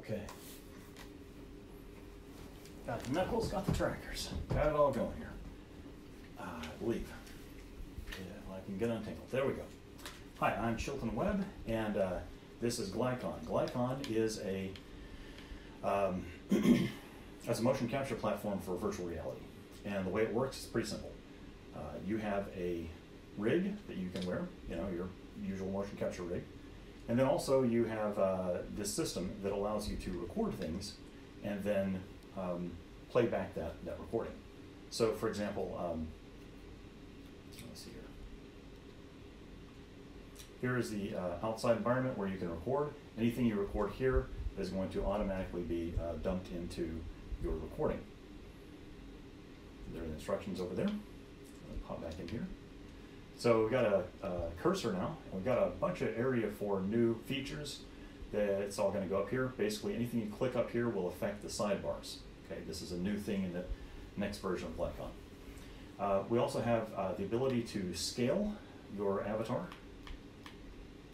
Okay. Got the knuckles, got the trackers, got it all going here. Uh, I believe. Yeah, I can get untangled. There we go. Hi, I'm Chilton Webb, and uh, this is Glycon. Glycon is a um, as a motion capture platform for virtual reality, and the way it works is pretty simple. Uh, you have a rig that you can wear, you know, your usual motion capture rig, and then also you have uh, this system that allows you to record things and then um, play back that, that recording. So for example, um, let's see here. Here is the uh, outside environment where you can record. Anything you record here is going to automatically be uh, dumped into your recording. There are the instructions over there. pop back in here. So we've got a, a cursor now, we've got a bunch of area for new features that it's all going to go up here. Basically, anything you click up here will affect the sidebars. Okay, this is a new thing in the next version of Glycon. Uh, we also have uh, the ability to scale your avatar.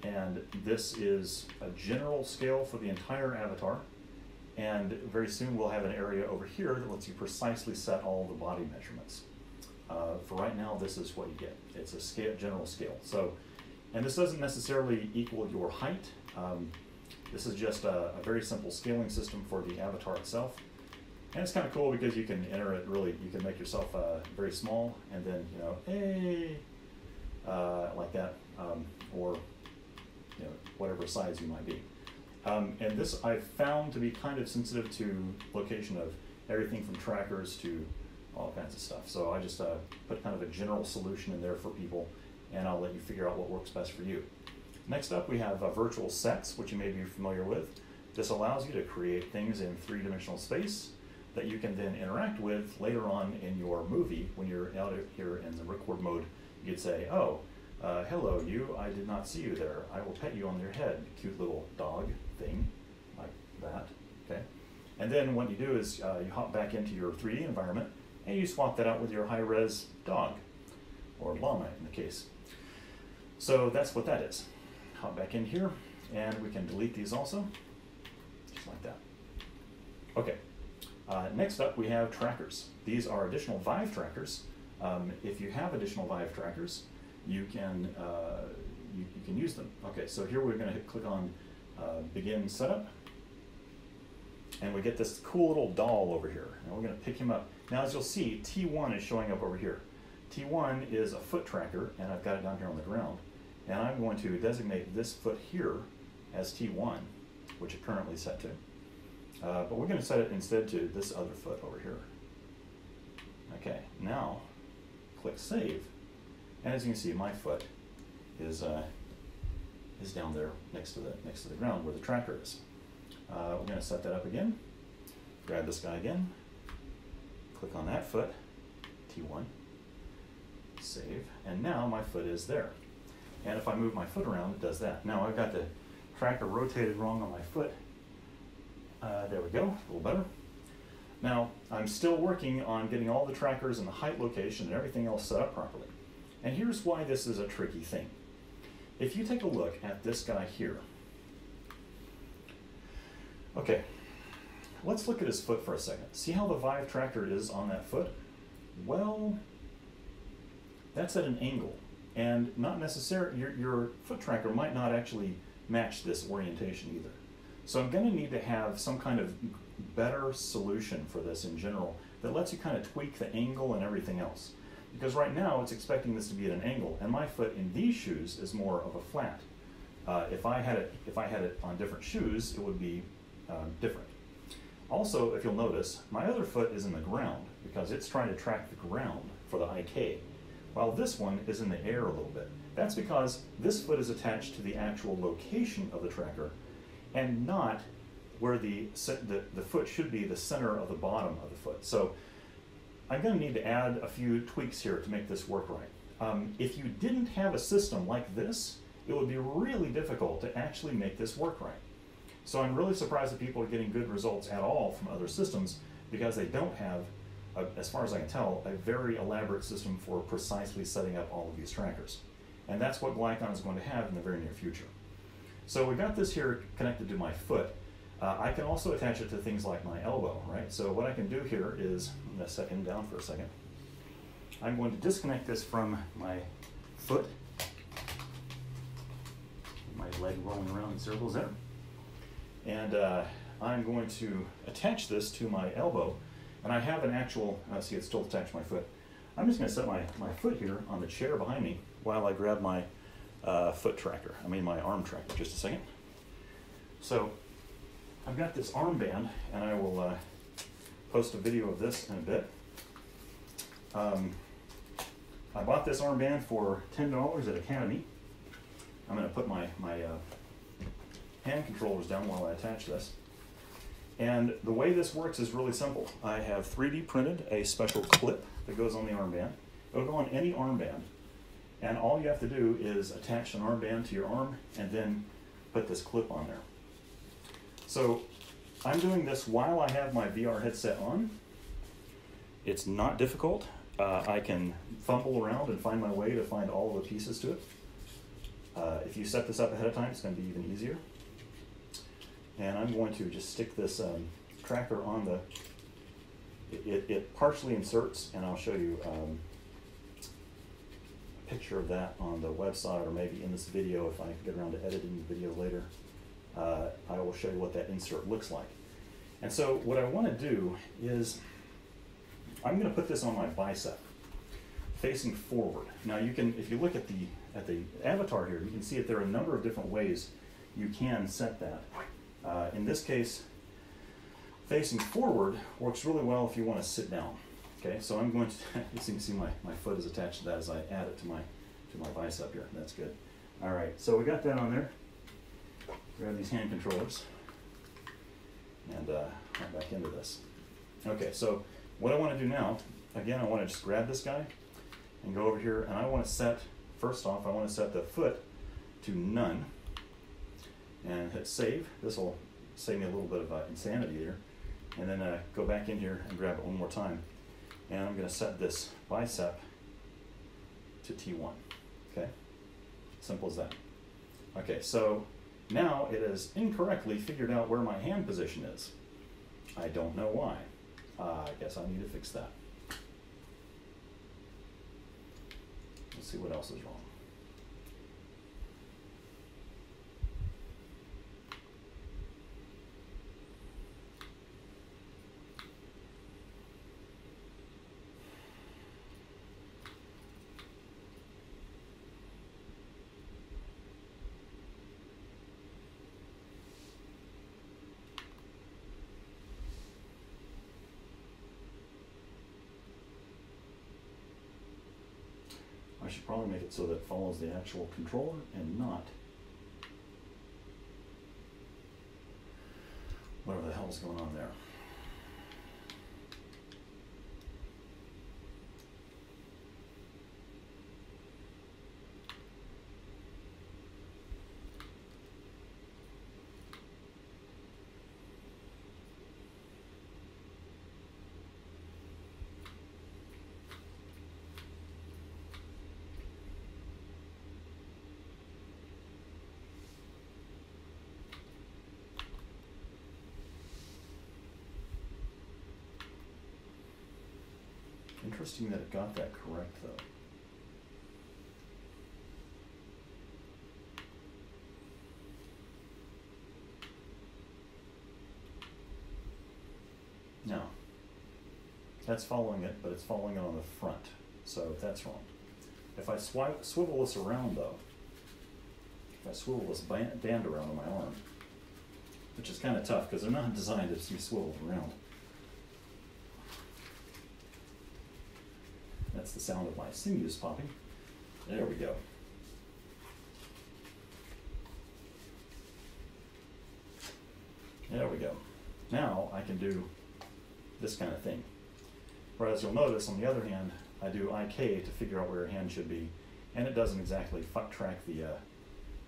And this is a general scale for the entire avatar. And very soon we'll have an area over here that lets you precisely set all the body measurements. Uh, for right now, this is what you get. It's a scale, general scale. So, and this doesn't necessarily equal your height. Um, this is just a, a, very simple scaling system for the avatar itself. And it's kind of cool because you can enter it really, you can make yourself uh, very small and then, you know, hey, uh, like that, um, or, you know, whatever size you might be. Um, and this I've found to be kind of sensitive to location of everything from trackers to all kinds of stuff. So I just uh, put kind of a general solution in there for people, and I'll let you figure out what works best for you. Next up, we have virtual sets, which you may be familiar with. This allows you to create things in three-dimensional space that you can then interact with later on in your movie when you're out here in the record mode. You could say, oh, uh, hello you, I did not see you there. I will pet you on your head, cute little dog thing, like that, okay? And then what you do is uh, you hop back into your 3D environment and you swap that out with your high-res dog, or llama in the case. So that's what that is. Hop back in here, and we can delete these also, just like that. Okay, uh, next up we have trackers. These are additional Vive trackers. Um, if you have additional Vive trackers, you can, uh, you, you, can use them. Okay, so here we're going to click on uh, Begin Setup, and we get this cool little doll over here, and we're going to pick him up. Now as you'll see, T1 is showing up over here. T1 is a foot tracker, and I've got it down here on the ground. And I'm going to designate this foot here as T1, which it currently set to. Uh, but we're going to set it instead to this other foot over here. Okay, now click Save. And as you can see, my foot is, uh, is down there next to, the, next to the ground where the tracker is. Uh, we're going to set that up again. Grab this guy again, Click on that foot, T1, save, and now my foot is there. And if I move my foot around, it does that. Now I've got the tracker rotated wrong on my foot. Uh, there we go, a little better. Now, I'm still working on getting all the trackers and the height location and everything else set up properly. And here's why this is a tricky thing. If you take a look at this guy here, okay, Let's look at his foot for a second. See how the Vive tracker is on that foot? Well, that's at an angle. And not necessarily, your, your foot tracker might not actually match this orientation either. So I'm going to need to have some kind of better solution for this in general that lets you kind of tweak the angle and everything else. Because right now it's expecting this to be at an angle, and my foot in these shoes is more of a flat. Uh, if I had it, if I had it on different shoes, it would be uh, different. Also, if you'll notice, my other foot is in the ground because it's trying to track the ground for the IK, while this one is in the air a little bit. That's because this foot is attached to the actual location of the tracker and not where the, the, the foot should be the center of the bottom of the foot. So I'm going to need to add a few tweaks here to make this work right. Um, if you didn't have a system like this, it would be really difficult to actually make this work right. So I'm really surprised that people are getting good results at all from other systems because they don't have, a, as far as I can tell, a very elaborate system for precisely setting up all of these trackers. And that's what Glycon is going to have in the very near future. So we've got this here connected to my foot. Uh, I can also attach it to things like my elbow, right? So what I can do here is, I'm gonna set him down for a second. I'm going to disconnect this from my foot. My leg rolling around in circles there. And uh, I'm going to attach this to my elbow. And I have an actual, uh, see it's still attached to my foot. I'm just gonna set my, my foot here on the chair behind me while I grab my uh, foot tracker, I mean my arm tracker, just a second. So I've got this armband, and I will uh, post a video of this in a bit. Um, I bought this armband for ten dollars at Academy. I'm going to put my my uh, hand controllers down while I attach this. And the way this works is really simple. I have 3D printed a special clip that goes on the armband. It'll go on any armband. And all you have to do is attach an armband to your arm and then put this clip on there. So I'm doing this while I have my VR headset on. It's not difficult. Uh, I can fumble around and find my way to find all the pieces to it. Uh, if you set this up ahead of time, it's going to be even easier. And I'm going to just stick this um, tracker on the, it, it, it, partially inserts, and I'll show you um, a picture of that on the website or maybe in this video if I get around to editing the video later uh, I will show you what that insert looks like. And so what I want to do is, I'm going to put this on my bicep, facing forward. Now you can, if you look at the, at the avatar here, you can see that there are a number of different ways you can set that. Uh, in this case, facing forward works really well if you want to sit down. Okay, so I'm going to, you can see my, my foot is attached to that as I add it to my, to my bicep here. That's good. All right, so we got that on there grab these hand controllers and uh, back into this. Okay, so what I want to do now, again, I want to just grab this guy and go over here, and I want to set, first off, I want to set the foot to none and hit save. This will save me a little bit of uh, insanity here. And then uh, go back in here and grab it one more time. And I'm going to set this bicep to T1. Okay? Simple as that. Okay, so now it has incorrectly figured out where my hand position is. I don't know why. Uh, I guess I need to fix that. Let's see what else is wrong. I should probably make it so that it follows the actual controller and not whatever the hell's going on there. Interesting that it got that correct, though. No. That's following it, but it's following it on the front, so that's wrong. If I swipe, swivel this around, though, if I swivel this band, around on my arm, which is kind of tough because they're not designed to be swiveled around. That's the sound of my sinews popping. There we go. There we go. Now I can do this kind of thing. Whereas you'll notice, on the other hand, I do IK to figure out where your hand should be, and it doesn't exactly track the, uh,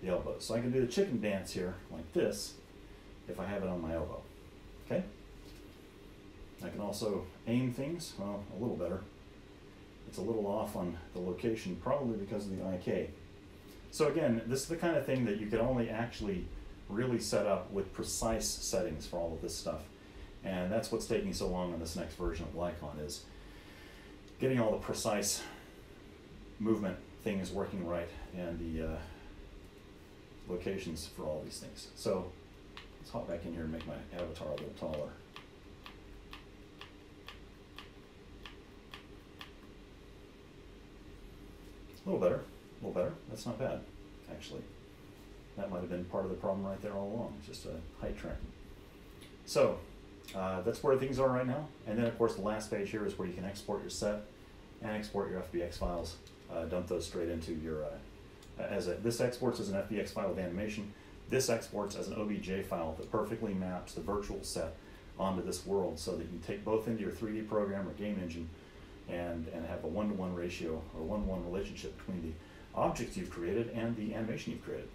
the elbow. So I can do the chicken dance here, like this, if I have it on my elbow. Okay? I can also aim things, well, a little better it's a little off on the location, probably because of the IK. So again, this is the kind of thing that you can only actually really set up with precise settings for all of this stuff. And that's what's taking so long on this next version of Glycon is getting all the precise movement things working right and the uh, locations for all these things. So let's hop back in here and make my avatar a little taller. A little better, a little better. That's not bad, actually. That might have been part of the problem right there all along, just a height tracking. So uh, that's where things are right now. And then of course the last page here is where you can export your set and export your FBX files. Uh, dump those straight into your, uh, as a, this exports as an FBX file of animation. This exports as an OBJ file that perfectly maps the virtual set onto this world so that you can take both into your 3D program or game engine and, and have a one-to-one ratio or one-to-one relationship between the objects you've created and the animation you've created.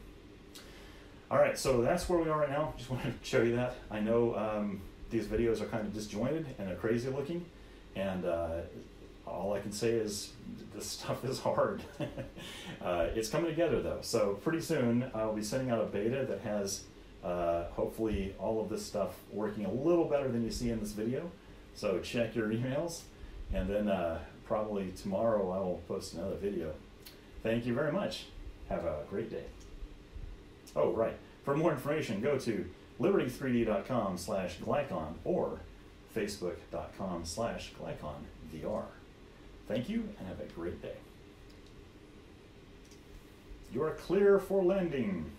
All right, so that's where we are right now. Just wanted to show you that. I know um, these videos are kind of disjointed and they're crazy looking, and uh, all I can say is this stuff is hard. uh, it's coming together though, so pretty soon I'll be sending out a beta that has uh, hopefully all of this stuff working a little better than you see in this video. So check your emails, and then uh, probably tomorrow I will post another video. Thank you very much. Have a great day. Oh, right. For more information, go to liberty3d.com slash glycon or facebook.com slash glyconvr. Thank you and have a great day. You are clear for landing.